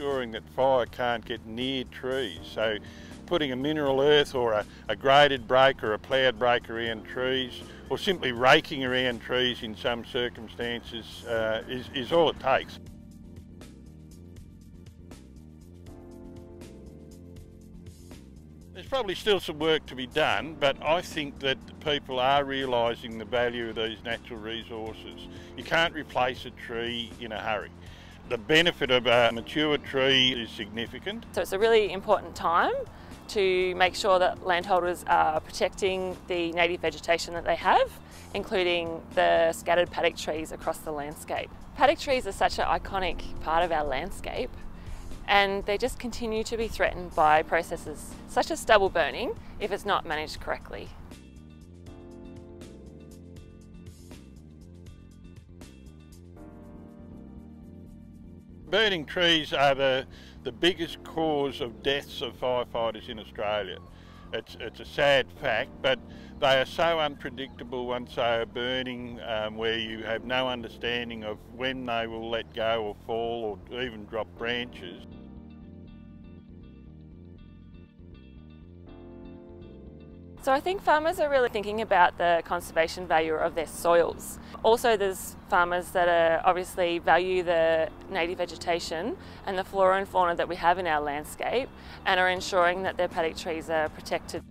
ensuring that fire can't get near trees. So putting a mineral earth or a, a graded break or a ploughed break around trees or simply raking around trees in some circumstances uh, is, is all it takes. There's probably still some work to be done, but I think that people are realising the value of these natural resources. You can't replace a tree in a hurry. The benefit of a mature tree is significant. So it's a really important time to make sure that landholders are protecting the native vegetation that they have, including the scattered paddock trees across the landscape. Paddock trees are such an iconic part of our landscape and they just continue to be threatened by processes such as stubble burning if it's not managed correctly. Burning trees are the, the biggest cause of deaths of firefighters in Australia. It's, it's a sad fact, but they are so unpredictable once they are burning um, where you have no understanding of when they will let go or fall or even drop branches. So I think farmers are really thinking about the conservation value of their soils. Also there's farmers that are obviously value the native vegetation and the flora and fauna that we have in our landscape and are ensuring that their paddock trees are protected.